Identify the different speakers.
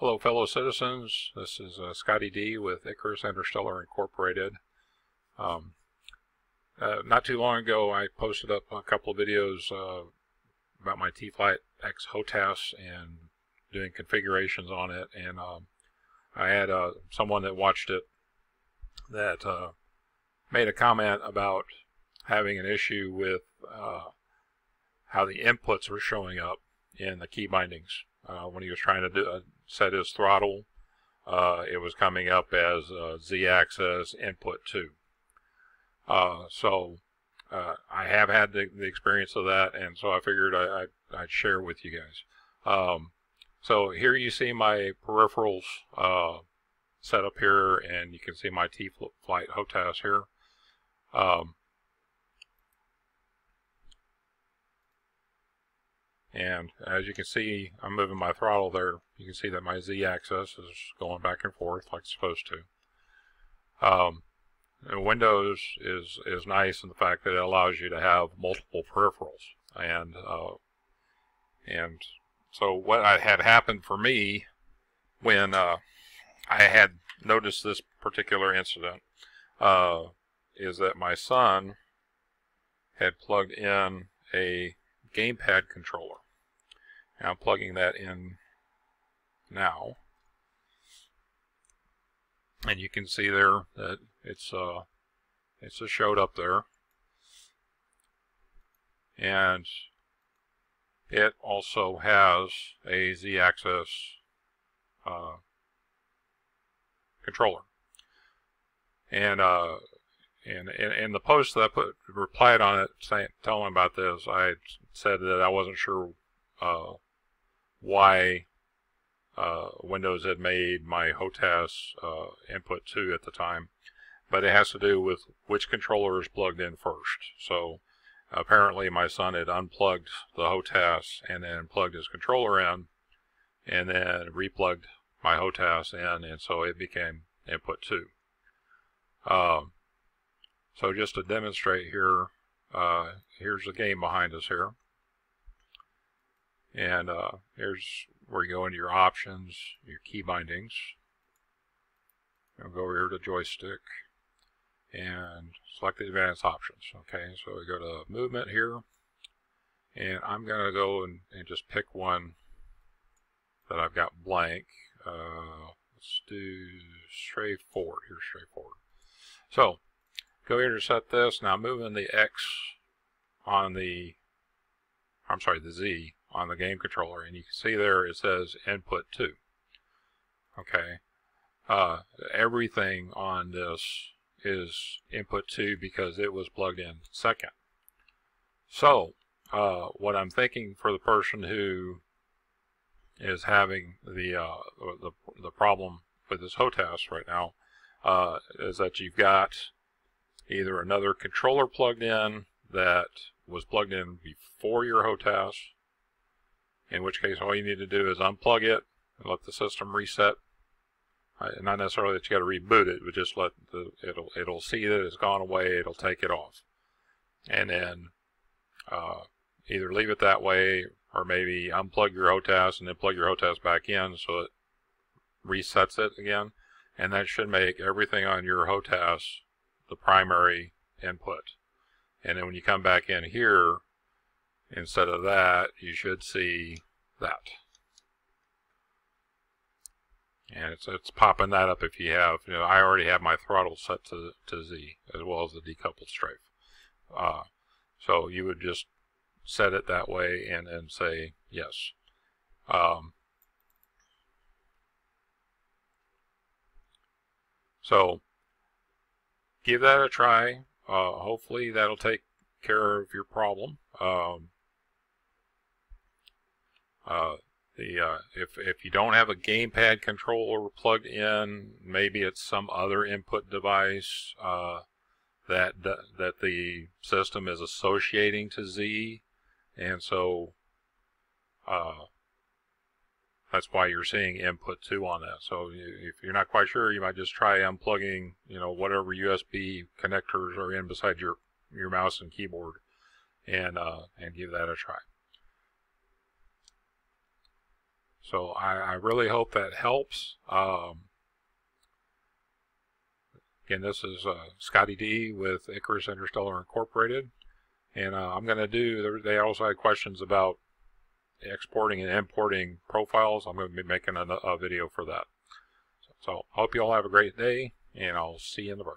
Speaker 1: Hello, fellow citizens. This is uh, Scotty D with Icarus Interstellar Incorporated. Um, uh, not too long ago, I posted up a couple of videos uh, about my T-Flight X HOTAS and doing configurations on it. And um, I had uh, someone that watched it that uh, made a comment about having an issue with uh, how the inputs were showing up in the key bindings when he was trying to do, set his throttle, uh, it was coming up as uh, z-axis input 2. Uh, so uh, I have had the, the, experience of that, and so I figured I, would share with you guys. Um, so here you see my peripherals uh, set up here, and you can see my T-Flight HOTAS here. Um, And as you can see, I'm moving my throttle there. You can see that my z-axis is going back and forth like it's supposed to. Um, Windows is is nice in the fact that it allows you to have multiple peripherals, and uh, and so what had happened for me when uh, I had noticed this particular incident uh, is that my son had plugged in a gamepad controller I'm plugging that in now. And you can see there that it's uh it's just showed up there. And it also has a z-axis uh, controller. And uh, and in, the post that I put replied on it, saying, telling about this, I said that I wasn't sure uh, why uh, Windows had made my HOTAS uh, input 2 at the time, but it has to do with which controller is plugged in first. So apparently my son had unplugged the HOTAS and then plugged his controller in and then replugged my HOTAS in and so it became input 2. Um, so just to demonstrate here, uh, here's the game behind us here. And uh, here's where you go into your options, your key bindings. I'll go here to joystick and select the advanced options. Okay, so we go to movement here. And I'm going to go and, and, just pick one that I've got blank. Uh, let's do straight straightforward. Here's straightforward. So, go here to set this. Now moving the X on the, I'm sorry, the Z on the game controller and you can see there it says input 2 okay. Uh, everything on this is input 2 because it was plugged in second. So uh, what I'm thinking for the person who is having the uh, the, the problem with this HOTAS right now uh, is that you've got either another controller plugged in that was plugged in before your HOTAS in which case all you need to do is unplug it and let the system reset. Not necessarily that you got to reboot it, but just let the it'll it'll see that it's gone away. It'll take it off, and then uh, either leave it that way or maybe unplug your HOTAS and then plug your HOTAS back in so it resets it again, and that should make everything on your HOTAS the primary input. And then when you come back in here, Instead of that, you should see that. And it's, it's popping that up if you have, you know, I already have my throttle set to, to Z as well as the decoupled strafe. Uh, so you would just set it that way and then say yes. Um, so give that a try. Uh, hopefully that'll take care of your problem. Um, uh, the uh, if if you don't have a gamepad controller plugged in, maybe it's some other input device uh, that that the system is associating to Z, and so uh, that's why you're seeing input two on that. So if you're not quite sure, you might just try unplugging, you know, whatever USB connectors are in beside your your mouse and keyboard, and uh, and give that a try. So I, I really hope that helps. Um, again, this is uh, Scotty D with Icarus Interstellar Incorporated. And uh, I'm going to do, they also had questions about exporting and importing profiles. I'm going to be making a, a video for that. So, so hope you all have a great day, and I'll see you in the verse.